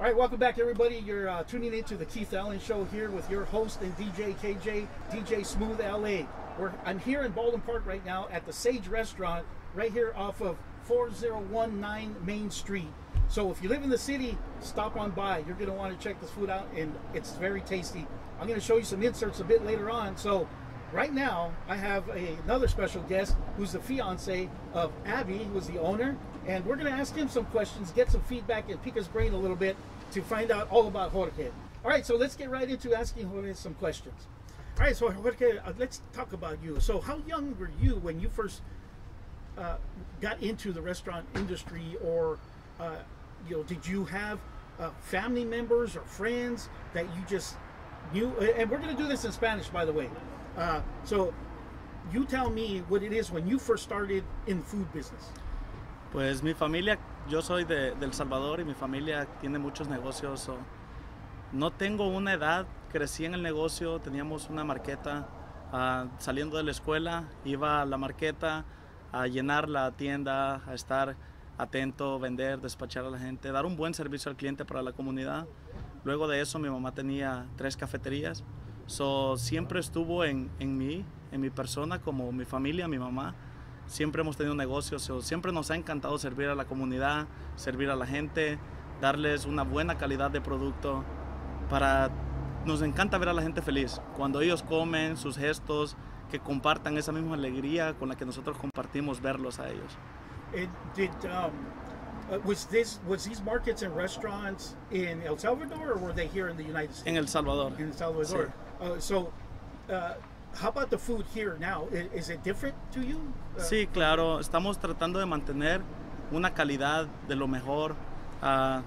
All right, welcome back, everybody. You're uh, tuning into the Keith Allen Show here with your host and DJ KJ, DJ Smooth LA. We're, I'm here in Baldwin Park right now at the Sage Restaurant, right here off of 4019 Main Street. So if you live in the city, stop on by. You're going to want to check this food out, and it's very tasty. I'm going to show you some inserts a bit later on. So right now, I have a, another special guest who's the fiance of Abby, who's the owner, and we're going to ask him some questions, get some feedback, and pick his brain a little bit to find out all about Jorge. All right, so let's get right into asking Jorge some questions. All right, so Jorge, uh, let's talk about you. So, how young were you when you first uh, got into the restaurant industry, or uh, you know, did you have uh, family members or friends that you just knew? And we're going to do this in Spanish, by the way. Uh, so, you tell me what it is when you first started in the food business. Pues mi familia, yo soy de, de El Salvador y mi familia tiene muchos negocios. no tengo una edad, crecí en el negocio, teníamos una marqueta. ah, saliendo de la escuela, iba a la marqueta a llenar la tienda, a estar atento, vender, despachar a la gente, dar un buen servicio al cliente para la comunidad. Luego de eso, mi mamá tenía tres cafeterías. So, siempre estuvo en, en mí, en mi persona, como mi familia, mi mamá. Siempre hemos tenido negocios, siempre nos ha encantado servir a la comunidad, servir a la gente, darles una buena calidad de producto. Para, nos encanta ver a la gente feliz. Cuando ellos comen, sus gestos, que compartan esa misma alegría con la que nosotros compartimos verlos a ellos. It did. Um, uh, was this was these markets and restaurants in El Salvador, or were they here in the United States? En El Salvador. in El Salvador. Uh, so, uh, how about the food here now? Is, it different to you? Uh, Sí, claro, estamos tratando de mantener una calidad de lo mejor, ah,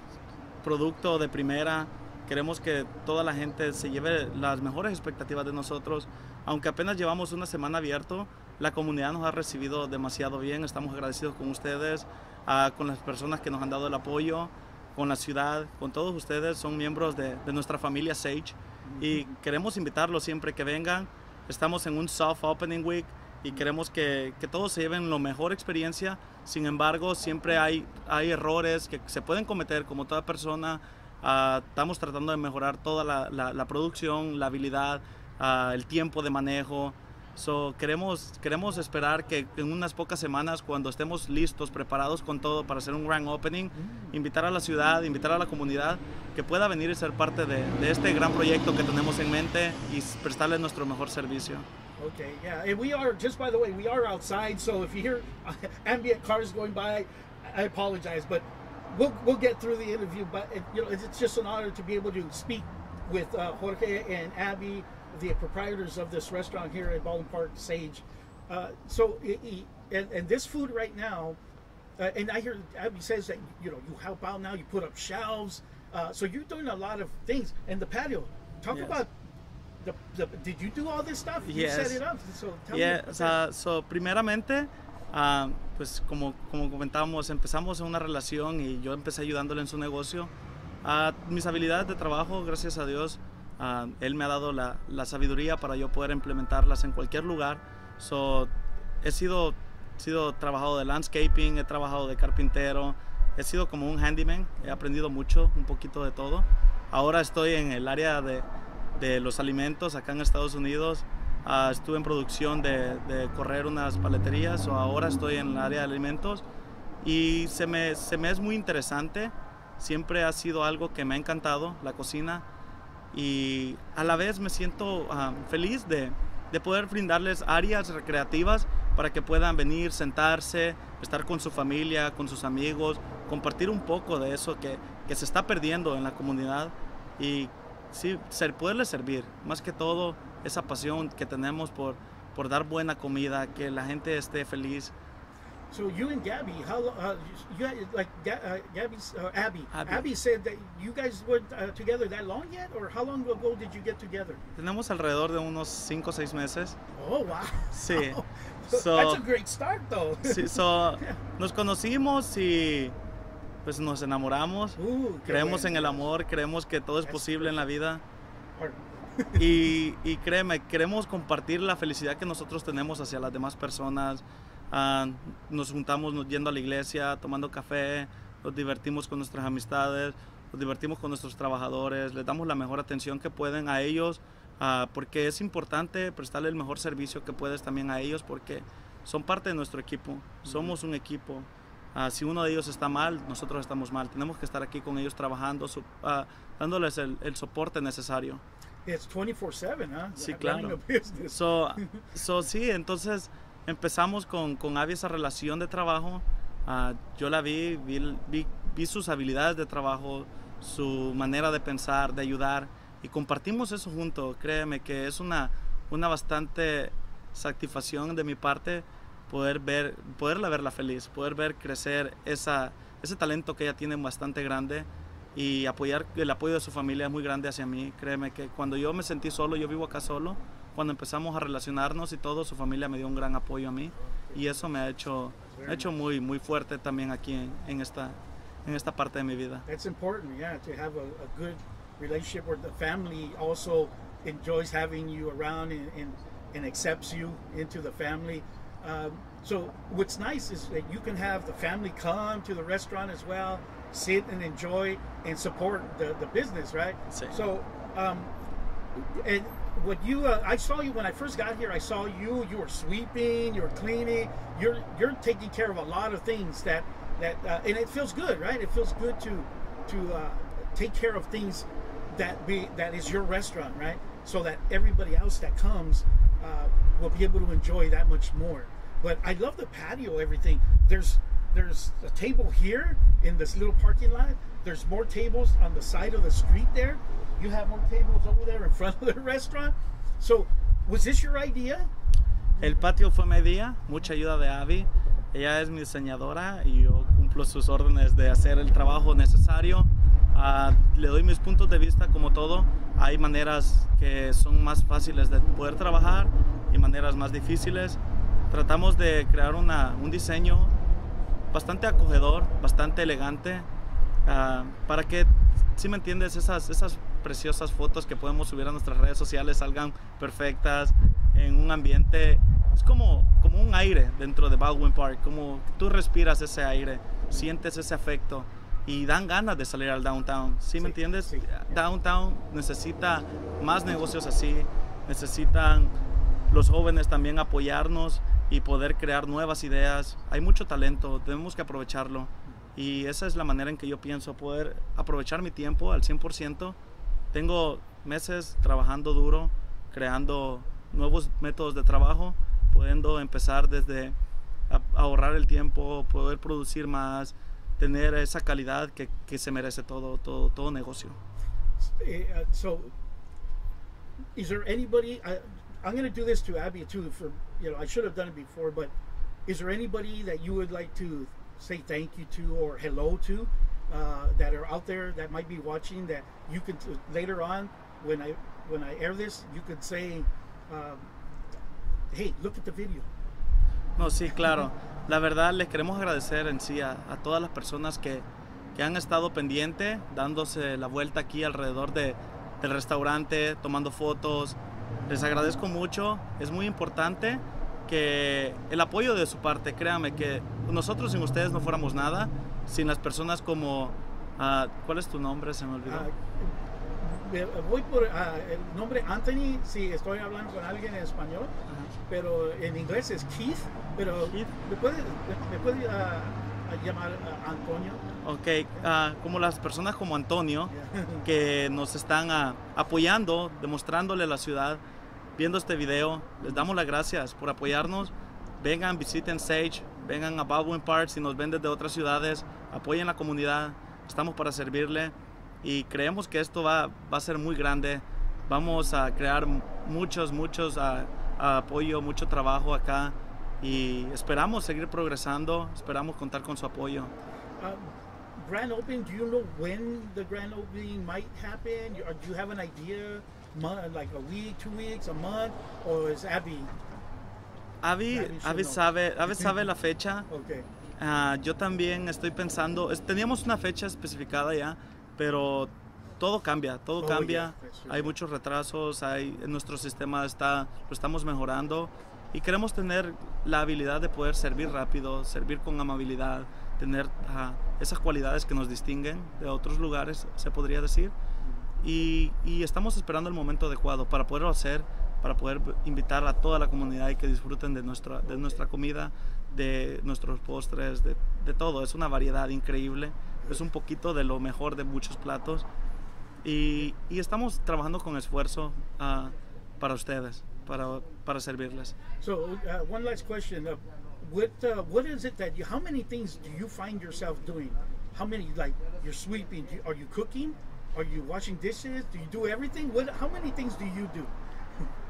producto de primera. Queremos que toda la gente se lleve las mejores expectativas de nosotros. Aunque apenas llevamos una semana abierto, la comunidad nos ha recibido demasiado bien. Estamos agradecidos con ustedes, ah, con las personas que nos han dado el apoyo, con la ciudad, con todos ustedes. Son miembros de, de nuestra familia Sage y queremos invitarlos siempre que vengan. Estamos en un soft opening week y queremos que, que todos se lleven la mejor experiencia. Sin embargo, siempre hay, hay errores que se pueden cometer como toda persona. Ah, estamos tratando de mejorar toda la, la- la producción, la habilidad, ah, el tiempo de manejo. So, queremos, queremos esperar que en unas pocas semanas, cuando estemos listos, preparados con todo para hacer un grand opening, invitar a la ciudad, invitar a la comunidad que pueda venir y ser parte de, de este gran proyecto que tenemos en mente y prestarle nuestro mejor servicio. Okay, yeah, and we are just by the way, we are outside. So if you hear ambient cars going by, I apologize, but we'll we'll get through the interview. But it, you know, it's, it's just an honor to be able to speak with uh, Jorge and Abby, the proprietors of this restaurant here at Baldwin Park Sage. Uh, so, i- i- and, and this food right now, uh, and I hear Abby says that you know you help out now, you put up shelves. Uh, so you're doing a lot of things, and the patio. Talk Yes. about the, the. Did you do all this stuff? You Yes. set it up. So tell Yeah, me. sea, so, primeramente, ah, pues como, como comentábamos, empezamos en una relación y yo empecé ayudándole en su negocio. Ah, mis habilidades de trabajo, gracias a Dios, ah, Él me ha dado la, la sabiduría para yo poder implementarlas en cualquier lugar. So, he sido, sido trabajado de landscaping, he trabajado de carpintero, he sido como un handyman, he aprendido mucho, un poquito de todo. Ahora estoy en el área de, de los alimentos acá en Estados Unidos. Ah, estuve en producción de, de correr unas paleterías o ahora estoy en el área de alimentos y se me, se me es muy interesante. Siempre ha sido algo que me ha encantado, la cocina, y a la vez me siento feliz de, de poder brindarles áreas recreativas para que puedan venir, sentarse, estar con su familia, con sus amigos, compartir un poco de eso que, que se está perdiendo en la comunidad y sí, ser, poderles servir, más que todo esa pasión que tenemos por, por dar buena comida, que la gente esté feliz. So you and Gabby, how uh, you like uh, Gabby's uh, Abby. Abby. Abby said that you guys weren't uh, together that long yet, or how long ago did you get together? Tenemos alrededor de unos 5 o 6 meses. Oh wow! Sí. So So- that's a great start, though. Sí, so, nos conocimos y pues nos enamoramos. Ooh, Creemos bueno. en el amor, creemos que todo es That's posible en la vida. Y, y créeme, queremos compartir la felicidad que nosotros tenemos hacia las demás personas. Ah, nos juntamos nos- yendo a la iglesia, tomando café, nos divertimos con nuestras amistades. nos divertimos con nuestros trabajadores, les damos la mejor atención que pueden a ellos, ah, porque es importante prestarle el mejor servicio que puedes también a ellos, porque son parte de nuestro equipo, somos un equipo. Ah, si uno de ellos está mal, nosotros estamos mal. Tenemos que estar aquí con ellos trabajando, ah, dándoles el, el soporte necesario. It's 24/7, huh? Sí, claro. So, so sí, entonces empezamos con, con Abby esa relación de trabajo. Ah, yo la vi, vi, vi, vi sus habilidades de trabajo, su manera de pensar, de ayudar y compartimos eso juntos. Créeme que es una, una bastante satisfacción de mi parte poder ver, poderla verla feliz, poder ver crecer esa, ese talento que ella tiene bastante grande y apoyar el apoyo de su familia es muy grande hacia mí. Créeme que cuando yo me sentí solo, yo vivo acá solo, cuando empezamos a relacionarnos y todo, su familia me dio un gran apoyo a mí y eso me ha hecho, me ha hecho muy, muy fuerte también aquí en, en esta, en esta parte de mi vida. That's important, yeah, to have a, a good relationship where the family also enjoys having you around and, and, and accepts you into the family. Um, so what's nice is that you can have the family come to the restaurant as well, sit and enjoy and support the, the business, right? Sí. So, um, and what you, uh, I saw you when I first got here. I saw you. You were sweeping. You were cleaning. You're you're taking care of a lot of things that that, uh, and it feels good, right? It feels good to to uh, take care of things that be that is your restaurant, right? So that everybody else that comes uh, will be able to enjoy that much more. But I love the patio. Everything there's there's a table here in this little parking lot. There's more tables on the side of the street there. You have tables over there in front of the restaurant. So, was this your idea? El patio fue mi día, mucha ayuda de Abby. Ella es mi diseñadora y yo cumplo sus órdenes de hacer el trabajo necesario. Ah, le doy mis puntos de vista como todo. Hay maneras que son más fáciles de poder trabajar y maneras más difíciles. Tratamos de crear una- un diseño bastante acogedor, bastante elegante, ah, para que, si me entiendes, esas, esas preciosas fotos que podemos subir a nuestras redes sociales salgan perfectas en un ambiente, es como, como un aire dentro de Baldwin Park, como tú respiras ese aire, sientes ese afecto y dan ganas de salir al downtown, ¿sí, me Sí, entiendes? sí. Downtown necesita más negocios así, necesitan los jóvenes también apoyarnos y poder crear nuevas ideas. Hay mucho talento, tenemos que aprovecharlo. Y esa es la manera en que yo pienso poder aprovechar mi tiempo al 100%. Tengo meses trabajando duro, creando nuevos métodos de trabajo, pudiendo empezar desde ahorrar el tiempo, poder producir más, tener esa calidad que, se merece todo, todo, negocio. Uh, so, is there anybody? I, I'm going to do this to Abby too. For you know, I should have done it before, but is there anybody that you would like to say thank you to or hello to uh, that are out there that might be watching that you could later on when I when I air this you could say, um, hey, look at the video. No, sí, claro. La verdad, les queremos agradecer en sí a, a todas las personas que, que han estado pendientes, dándose la vuelta aquí alrededor de, del restaurante, tomando fotos. Les agradezco mucho. Es muy importante que el apoyo de su parte, créanme que nosotros sin ustedes no fuéramos nada, sin las personas como... ah, ¿Cuál es tu nombre? Se me olvidó. Me- voy por ah, el nombre Anthony si estoy hablando con alguien en español, pero en inglés es Keith, pero Keith. me puede, me, puede llamar Antonio. Ok, como las personas como Antonio, que nos están apoyando, demostrándole a la ciudad, viendo este video. Les damos las gracias por apoyarnos. Vengan, visiten Sage, vengan a Baldwin Park si nos ven desde otras ciudades, apoyen la comunidad, estamos para servirle y creemos que esto va, a ser muy grande. Vamos a crear muchos, muchos ah, apoyo, mucho trabajo acá y esperamos seguir progresando, esperamos contar con su apoyo. Uh, grand opening, do you know when the grand opening might happen? Or do you have an idea? Like a week, two weeks, a month, or is Abby? Avi, Avi sabe, Avi sabe la fecha. Okay. Ah, yo también estoy pensando, es- teníamos una fecha especificada ya, pero todo cambia, todo cambia. true. Hay muchos retrasos, hay, nuestro sistema está, lo estamos mejorando y queremos tener la habilidad de poder servir rápido, servir con amabilidad, tener ah, esas cualidades que nos distinguen de otros lugares, se podría decir. Y, y estamos esperando el momento adecuado para poderlo hacer, para poder invitar a toda la comunidad y que disfruten de nuestra, de nuestra comida, de nuestros postres, de, de todo. Es una variedad increíble, es un poquito de lo mejor de muchos platos. Y, y estamos trabajando con esfuerzo ah, para ustedes, para, para servirles. So, uh, one last question. Uh, what uh, what is it that you? How many things do you find yourself doing? How many like you're sweeping? Are you cooking? Are you washing dishes? Do you do everything? What? How many things do you do?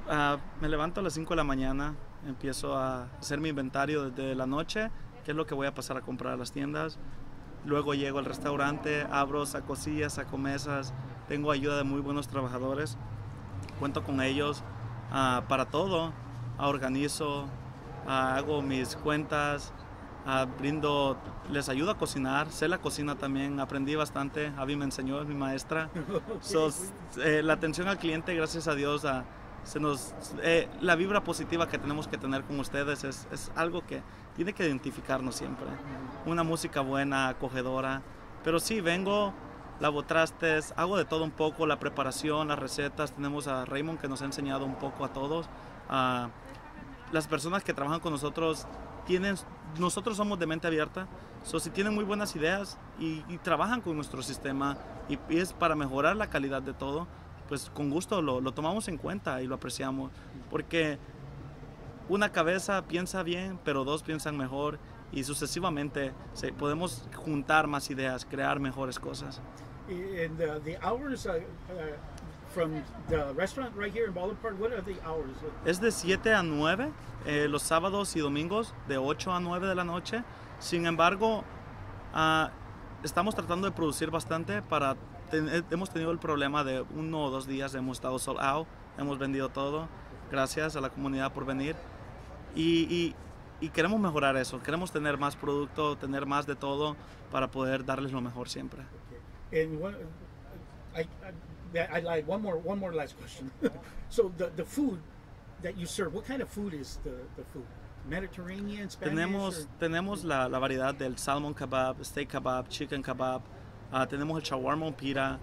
Ah, me levanto a las 5 de la mañana, empiezo a hacer mi inventario desde la noche, qué es lo que voy a pasar a comprar a las tiendas. Luego llego al restaurante, abro, saco sillas, saco mesas, tengo ayuda de muy buenos trabajadores, cuento con ellos ah, para todo, Ah, organizo, hago mis cuentas, brindo, les ayudo a cocinar, sé la cocina también, aprendí bastante, Avi me enseñó, es mi maestra. So, eh, la atención al cliente, gracias a Dios, ah, se nos, eh, la vibra positiva que tenemos que tener con ustedes es, es algo que tiene que identificarnos siempre. Una música buena, acogedora. Pero sí, vengo, lavo trastes, hago de todo un poco, la preparación, las recetas. Tenemos a Raymond que nos ha enseñado un poco a todos. Ah, las personas que trabajan con nosotros tienen, nosotros somos de mente abierta, so, si tienen muy buenas ideas y, y trabajan con nuestro sistema y, y es para mejorar la calidad de todo, pues con gusto lo, lo tomamos en cuenta y lo apreciamos, porque una cabeza piensa bien, pero dos piensan mejor y sucesivamente se, podemos juntar más ideas, crear mejores cosas. And uh, the hours uh, uh, from the restaurant right here in Baldwin Park. What are the hours? Es de 7 a 9 eh, los sábados y domingos, de 8 a 9 de la noche. Sin embargo, ah, estamos tratando de producir bastante para... ten- eh, hemos tenido el problema de uno o dos días, hemos estado sold out, hemos vendido todo. Gracias a la comunidad por venir. Y, y- y queremos mejorar eso, queremos tener más producto, tener más de todo para poder darles lo mejor siempre. And one, I, I, I lied. One more, one more last question. so the the food that you serve, what kind of food is the, the food? Mediterranean, Spanish. Tenemos, or- tenemos la, la variedad del salmon kebab, steak kebab, chicken kebab, ah, tenemos el shawarma pita,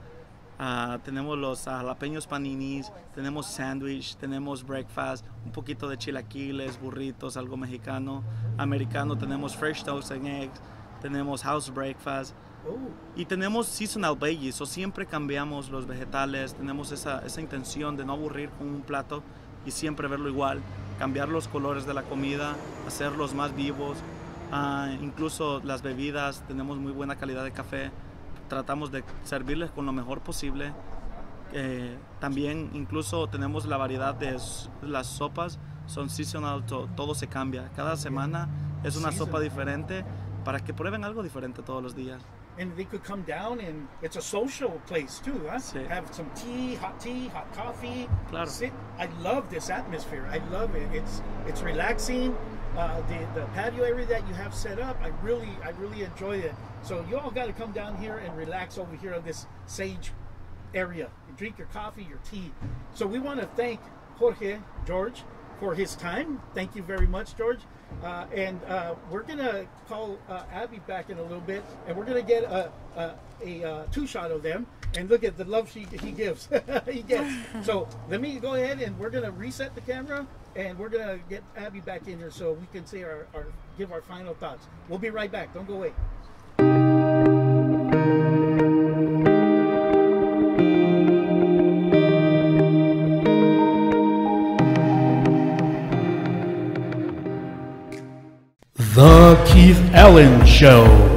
ah, tenemos los jalapeños paninis, tenemos sandwich, tenemos breakfast, un poquito de chilaquiles, burritos, algo mexicano, americano, tenemos fresh toast and eggs, tenemos house breakfast. Oh, y tenemos seasonal veggies, o siempre cambiamos los vegetales, tenemos esa, esa intención de no aburrir con un plato y siempre verlo igual, cambiar los colores de la comida, hacerlos más vivos, ah, incluso las bebidas, tenemos muy buena calidad de café, tratamos de servirles con lo mejor posible. Eh, también incluso tenemos la variedad de las sopas, son seasonal, to- todo se cambia, cada semana es una sopa diferente para que prueben algo diferente todos los días. And they could come down and it's a social place too, huh? Sí. Have some tea, hot tea, hot coffee. Claro. Sit. I love this atmosphere. I love it. It's it's relaxing. Uh, the the patio area that you have set up, I really I really enjoy it. So you all got to come down here and relax over here on this sage area and drink your coffee, your tea. So we want to thank Jorge George for his time. Thank you very much, George. Uh, and uh, we're gonna call uh, Abby back in a little bit, and we're gonna get a a, a, uh two shot of them. And look at the love she he gives. he gets. So let me go ahead and we're gonna reset the camera, and we're gonna get Abby back in here so we can say our, our give our final thoughts. We'll be right back. Don't go away. Ellen Show.